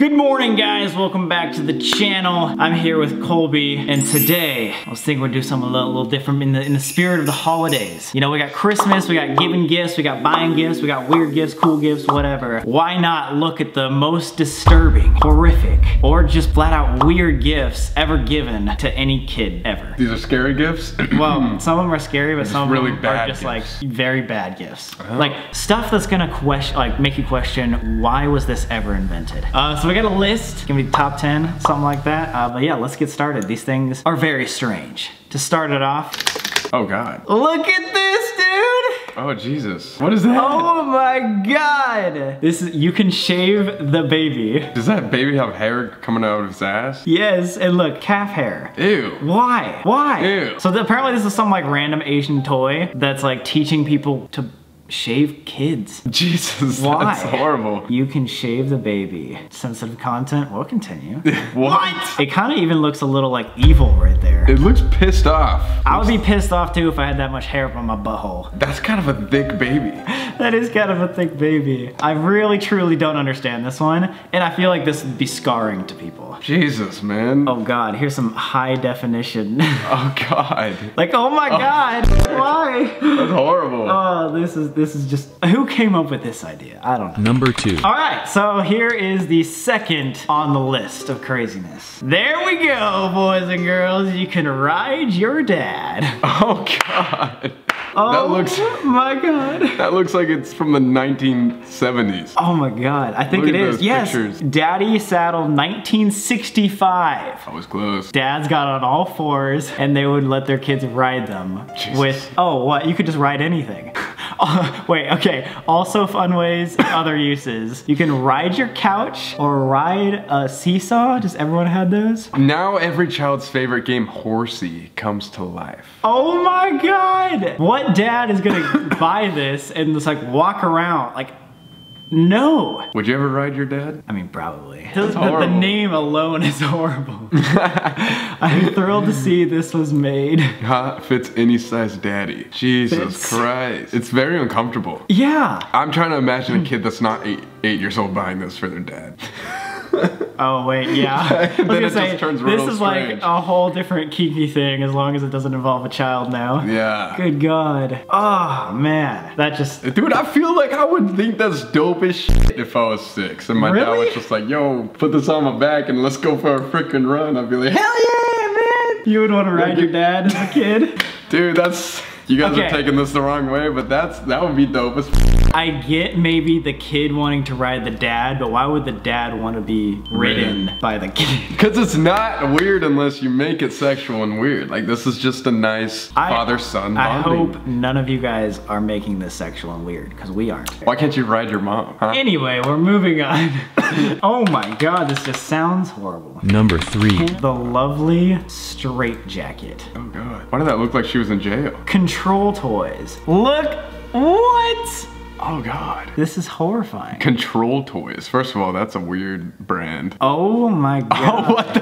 Good morning guys, welcome back to the channel. I'm here with Colby and today I was thinking we'd do something a little, little different in the, in the spirit of the holidays. You know, we got Christmas, we got giving gifts, we got buying gifts, we got weird gifts, cool gifts, whatever. Why not look at the most disturbing, horrific, or just flat out weird gifts ever given to any kid ever? These are scary gifts? Well, some of them are scary, but some really of them bad are just gifts. like very bad gifts. Like stuff that's gonna question, like make you question why was this ever invented. Uh, so we got a list, gonna be top 10, something like that. Uh, but yeah, let's get started. These things are very strange. To start it off, oh God. look at this, dude! Oh Jesus. What is that? Oh my god! This is, you can shave the baby. Does that baby have hair coming out of his ass? Yes, and look, calf hair. Ew. Why? Why? Ew. So the, apparently this is some like random Asian toy that's like teaching people to shave kids. Jesus, Why? that's horrible. You can shave the baby. Sensitive content, we'll continue. What? It kind of even looks a little like evil right there. It looks pissed off. I would be pissed off too if I had that much hair up on my butthole. That's kind of a thick baby. That is kind of a thick baby. I really truly don't understand this one, and I feel like this would be scarring to people. Jesus, man. Oh god, here's some high definition. Oh God. like, oh my oh. god, why? That's horrible. Oh, this is this is just who came up with this idea? I don't know. Number two. All right, so here is the second on the list of craziness. There we go, boys and girls. You can ride your dad. Oh God. Oh That looks my god. that looks like it's from the 1970s. Oh my god, I think Look it at is. those Yes, pictures. Daddy Saddle 1965. I was close. Dads got on all fours and they would let their kids ride them Jesus. with, oh, what? You could just ride anything. Oh, wait, okay. Also fun ways, other uses. You can ride your couch or ride a seesaw. Does everyone have those? Now every child's favorite game, Horsey, comes to life. Oh my god! What dad is gonna buy this and just like walk around? Like, no. Would you ever ride your dad? I mean, probably. The, the name alone is horrible. I'm thrilled to see this was made. Huh? Fits any size daddy. Jesus Fits. Christ. It's very uncomfortable. Yeah. I'm trying to imagine a hmm. kid that's not eight, eight years old buying this for their dad. Oh wait, yeah. Then it say just turns this is like a whole different kinky thing as long as it doesn't involve a child now. Yeah. Good God. Oh man, that just Dude, I feel like I would think that's dope as shit if I was six and my dad was just like, yo, put this on my back and let's go for a freaking run. I'd be like, hell yeah, man! you would want to ride your dad as a kid. Dude, that's, you guys Okay. are taking this the wrong way, but that's, that would be dope as I get maybe the kid wanting to ride the dad, but why would the dad want to be ridden by the kid? Because it's not weird unless you make it sexual and weird. Like, this is just a nice father-son I bonding. hope none of you guys are making this sexual and weird, because we aren't. Why can't you ride your mom, huh? Anyway, we're moving on. oh my god, this just sounds horrible. Number three. The lovely straight jacket. Oh god. Why did that look like she was in jail? Control toys. Look, what? Oh god. This is horrifying. Control toys. First of all, that's a weird brand. Oh my god. Oh, what the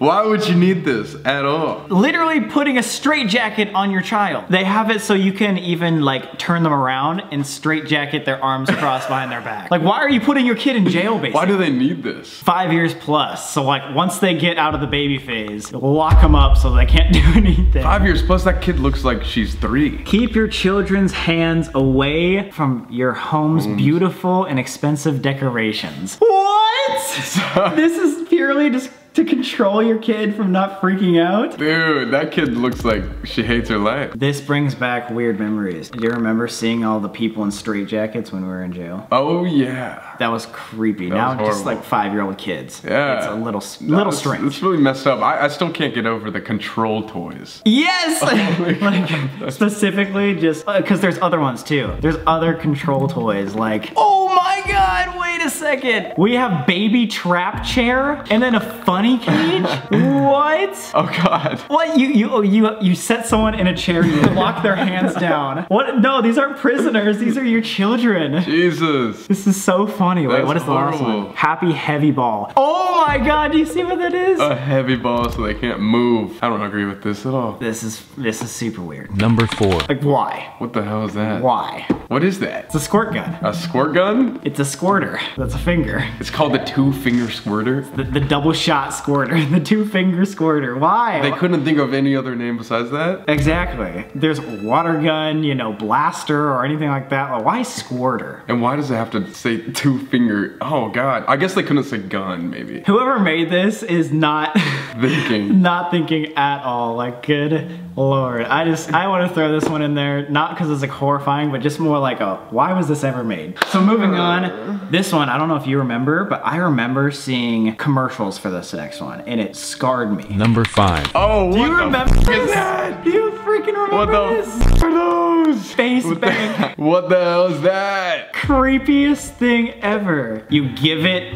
Why would you need this at all? Literally putting a straight jacket on your child. They have it so you can even like turn them around and straight jacket their arms crossed behind their back. Like why are you putting your kid in jail basically? Why do they need this? Five years plus. So like once they get out of the baby phase, lock them up so they can't do anything. Five years plus that kid looks like she's three. Keep your children's hands away from your home's beautiful and expensive decorations. What? this is purely just to control your kid from not freaking out? Dude, that kid looks like she hates her life. This brings back weird memories. Do you remember seeing all the people in straitjackets when we were in jail? Oh yeah. That was creepy. That now was just like five-year-old kids. Yeah. It's a little, little It's- strange. It's really messed up. I, I still can't get over the control toys. Yes! Oh like, specifically just, uh, because there's other ones too. There's other control toys like, oh my god, wait a second. We have baby trap chair and then a funny cage? what? Oh god. What, you, you, oh, you, you set someone in a chair, you lock their hands down. What, no, these aren't prisoners, these are your children. Jesus. This is so funny. Wait, That's what is the last one? Happy Heavy Ball. Oh my god, do you see what that is? A heavy ball so they can't move. I don't agree with this at all. this is this is super weird. Number 4. Like why? What the hell is that? Why? What is that? It's a squirt gun. A squirt gun? It's a squirter. That's a finger. It's called the two finger squirter. The, the double shot squirter. The two finger squirter. Why? They couldn't think of any other name besides that? Exactly. There's water gun, you know, blaster or anything like that. Like, why squirter? And why does it have to say two finger? Oh god. I guess they couldn't say gun, maybe. Whoever made this is not Thinking. not thinking at all. Like, good lord. I just I want to throw this one in there, not because it's like horrifying, but just more like a why was this ever made? So moving on, this one I don't know if you remember, but I remember seeing commercials for this next one, and it scarred me. Number 5. Oh, what Do you the remember f- this? is that? Do you freaking remember What the this? f- are those? Face What bang. the, what the hell is that? creepiest thing ever. You give it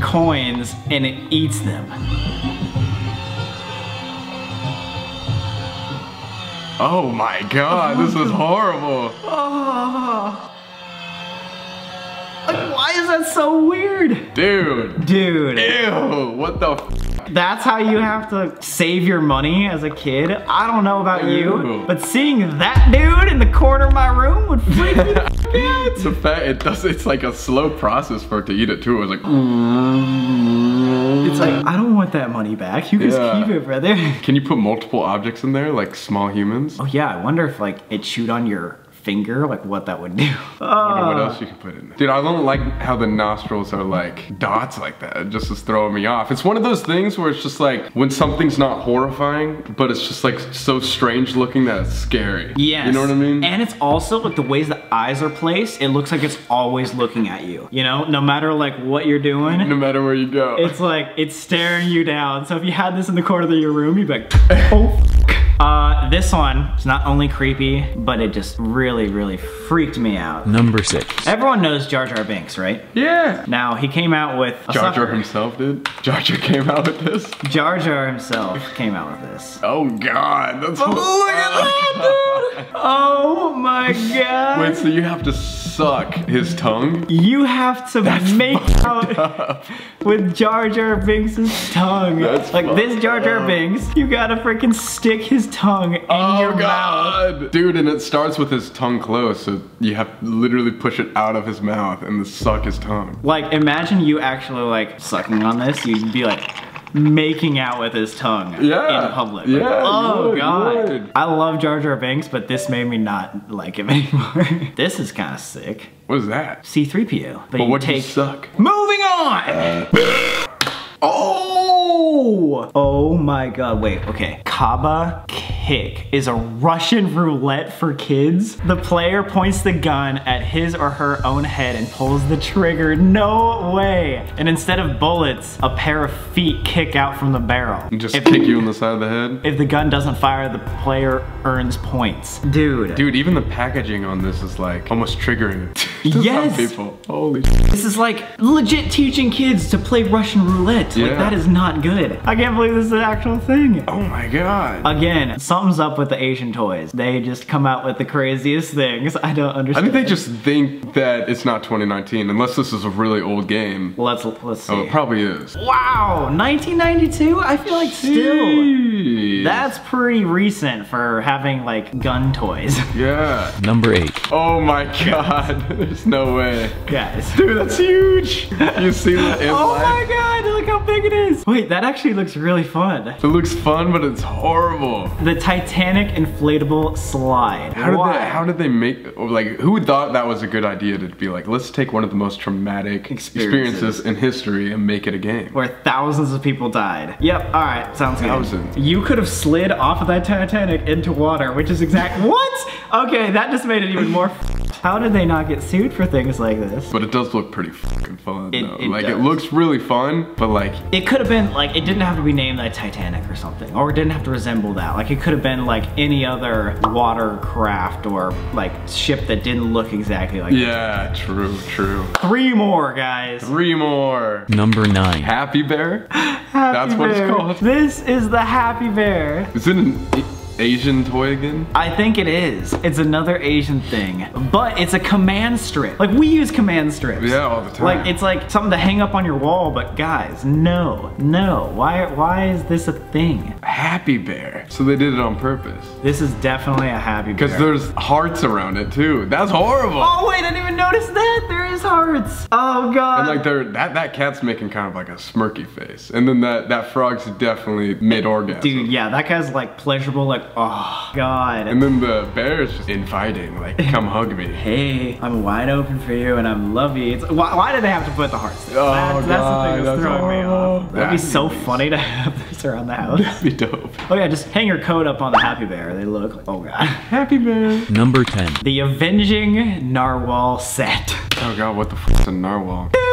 coins and it eats them. Oh my god, this is horrible. Oh. Like, why is that so weird? Dude. Dude, Ew, what the f- that's how you have to save your money as a kid. I don't know about you, but seeing that dude in the corner of my room would freak me out. The fact it does it's like a slow process for it to eat it too. It's like It's like, I don't want that money back. You can Yeah. keep it, brother. Can you put multiple objects in there, like small humans? Oh yeah, I wonder if like it chewed on your finger, like what that would do. I wonder what uh. else you can put in there. Dude, I don't like how the nostrils are like dots like that. It just is throwing me off. It's one of those things where it's just like when something's not horrifying, but it's just like so strange looking that it's scary. Yes. You know what I mean? And it's also like the ways the eyes are placed, it looks like it's always looking at you. You know, no matter like what you're doing, no matter where you go. it's like it's staring you down. So if you had this in the corner of your room, you'd be like, oh. F- Uh, this one is not only creepy, but it just really, really freaked me out. Number 6. Everyone knows Jar Jar Binks, right? yeah. Now he came out with a Jar Jar sucker. himself dude? Jar Jar came out with this. Jar Jar himself came out with this. Oh god, that's Look at that, dude! Oh my god! Wait, so you have to suck his tongue? You have to make out with Jar Jar Binks' tongue. That's like this fucked Jar Jar. Binks, you gotta freaking stick his tongue in Oh your mouth. god! Dude, and it starts with his tongue closed, so you have to literally push it out of his mouth and then suck his tongue. Like imagine you actually like sucking on this, you'd be like making out with his tongue Yeah. in public. Like, oh, you oh would, god. would. I love Jar Jar Binks, but this made me not like him anymore. this is kind of sick. What is that? C3PO. But, But you what do you take suck? On! Uh. oh! Oh my god, wait, okay. Kaba Kick is a Russian roulette for kids. The player points the gun at his or her own head and pulls the trigger. No way! And instead of bullets, a pair of feet kick out from the barrel. And just if, kick you in the side of the head? if the gun doesn't fire, the player earns points. Dude. Dude, even the packaging on this is like almost triggering some Yes. people. Holy This is like legit teaching kids to play Russian roulette. Like Yeah. that is not good. I can't believe this is an actual thing. Oh my god. Again, something's up with the Asian toys. They just come out with the craziest things. I don't understand. I think they just think that it's not 2019 unless this is a really old game. Let's let's see. Oh, it probably is. wow, 1992. I feel like still. That's pretty recent for having like gun toys. Yeah. Number 8. Oh my god. There's no way. Guys. Dude, that's huge. You see that in Oh my god, look how big it is. Wait, that actually looks really fun. It looks fun, but it's horrible. The Titanic inflatable slide. How did they? How did they make? Like, who thought that was a good idea to be like, let's take one of the most traumatic Experiences. experiences, in history and make it a game? where thousands of people died. Yep, alright, sounds good. You could have slid off of that Titanic into water, which is exact- What? Okay, that just made it even more How did they not get sued for things like this? But it does look pretty fucking fun. It- though. it like, does. it looks really fun, but like, It could have been, like, it didn't have to be named like Titanic or something, or it didn't have to resemble that. Like, it could have been, like, any other watercraft or, like, ship that didn't look exactly like yeah, true, true. Three more, guys. Three more. Number 9. Happy Bear? Happy That's what it's called. This is the Happy Bear. Is it an, Asian toy again? I think it is. It's another Asian thing, but it's a command strip. Like we use command strips. Yeah, all the time. Like it's like something to hang up on your wall, but guys, no, no. Why why is this a thing? Happy Bear. So they did it on purpose. This is definitely a happy Bear. Because there's hearts around it too. That's horrible. Oh wait, I didn't even notice that. There is hearts. Oh god. And like they're that that cat's making kind of like a smirky face, and then that that frog's definitely mid orgasm. Dude, yeah, that guy's like pleasurable, like, oh god. And then the bear is just inviting, like, come hug me. hey, I'm wide open for you and I'm love you. It's, why, why did they have to put the hearts there? Oh, that's, that's the thing God, that's that's throwing me off. That'd be so be funny to have this around the house. That'd be dope. Oh yeah, just hang your coat up on the Happy Bear. They look like, oh god. Happy Bear. Number 10. The Avenging Narwhal set. Oh god, what the f is a narwhal?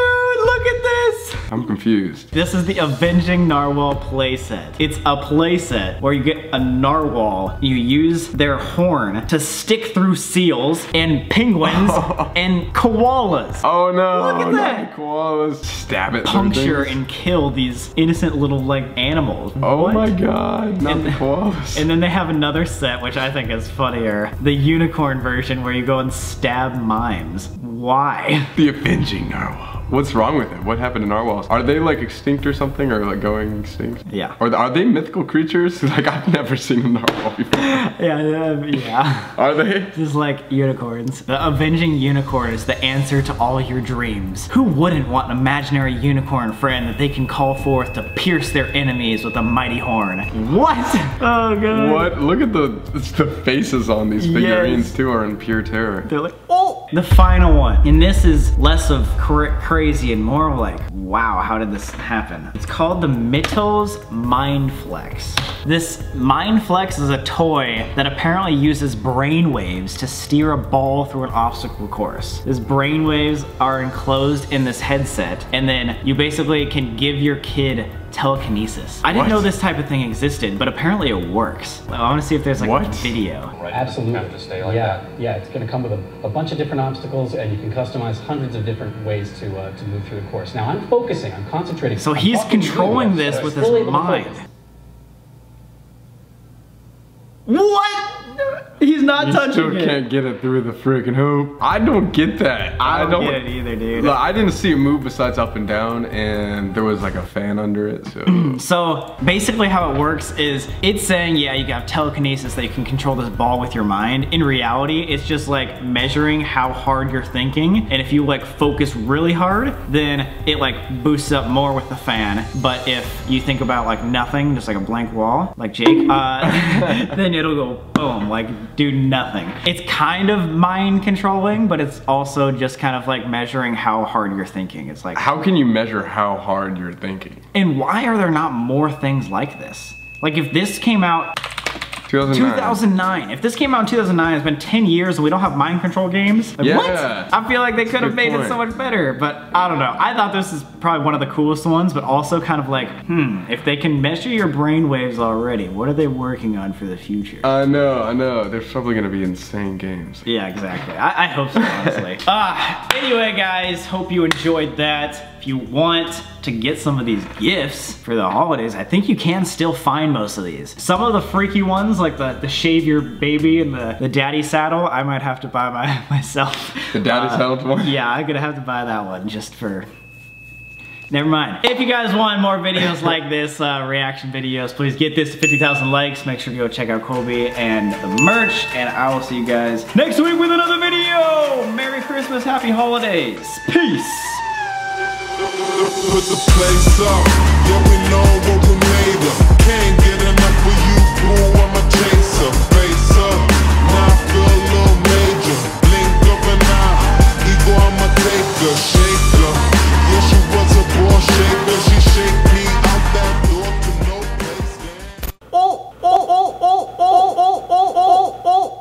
I'm confused. This is the Avenging Narwhal playset. It's a playset where you get a narwhal, you use their horn to stick through seals and penguins and koalas. Oh no! Look at that. Koalas stab it. Puncture and kill these innocent little like animals. Oh What? my god, not And- the koalas. And then they have another set, which I think is funnier. The unicorn version where you go and stab mimes. Why? the avenging narwhal. What's wrong with it? What happened to narwhals? Are they like extinct or something, or like going extinct? Yeah. Or are they mythical creatures? Like I've never seen a narwhal before. Yeah, yeah. Are they? Just like unicorns. The avenging unicorn is the answer to all your dreams. Who wouldn't want an imaginary unicorn friend that they can call forth to pierce their enemies with a mighty horn? What? Oh god. What? Look at the the faces on these figurines Yes. too are in pure terror. They're like, oh! The final one. And this is less of cra- crazy and more of like, wow, how did this happen? It's called the Mythos Mind Flex. This Mind Flex is a toy that apparently uses brain waves to steer a ball through an obstacle course. These brain waves are enclosed in this headset, and then you basically can give your kid telekinesis. I didn't What? know this type of thing existed, but apparently it works. I want to see if there's like a What? video. Absolutely. Have to stay like yeah, that. yeah. It's going to come with a, a bunch of different obstacles, and you can customize hundreds of different ways to uh, to move through the course. Now I'm focusing. I'm concentrating. So I'm he's talking to you, controlling this I'm with his able to mind. focus. What? He's not You touching still it. can't get it through the freaking hoop. I don't get that. I don't, get it either, dude. Look, I didn't see it move besides up and down, and there was like a fan under it. So So basically how it works is it's saying, yeah, you have telekinesis that you can control this ball with your mind. In reality, it's just like measuring how hard you're thinking. And if you like focus really hard, then it like boosts up more with the fan. But if you think about like nothing, just like a blank wall, like Jake, uh, then it'll go boom, like do nothing. It's kind of mind controlling, but it's also just kind of like measuring how hard you're thinking. It's like, how can you measure how hard you're thinking? and why are there not more things like this? Like if this came out 2009. 2009, if this came out in 2009, it's been 10 years and we don't have mind control games. Like, Yeah. What? I feel like they could have made it so much better, but I don't know. I thought this is probably one of the coolest ones, but also kind of like, hmm, if they can measure your brain waves already, what are they working on for the future? I know, I know. There's probably gonna be insane games. Yeah, exactly. I, I hope so, honestly. Ah, anyway, guys, hope you enjoyed that. If you want to get some of these gifts for the holidays, I think you can still find most of these. Some of the freaky ones, like the, the shave your baby and the, the daddy saddle, I might have to buy my, myself. The daddy Uh, saddle one? Yeah, I'm gonna have to buy that one just for Never mind. If you guys want more videos like this, uh, reaction videos, please get this to 50,000 likes. Make sure to go check out Colby and the merch, and I will see you guys next week with another video. Merry Christmas, Happy Holidays. Peace. Put the place up, yeah we know what we made of. Can't get enough of you, boo, I'm a chaser. Face up, now I feel a little major. Blink of an eye, ego, I'm a taker. Shaker, yeah she was a ball shaker, she shaker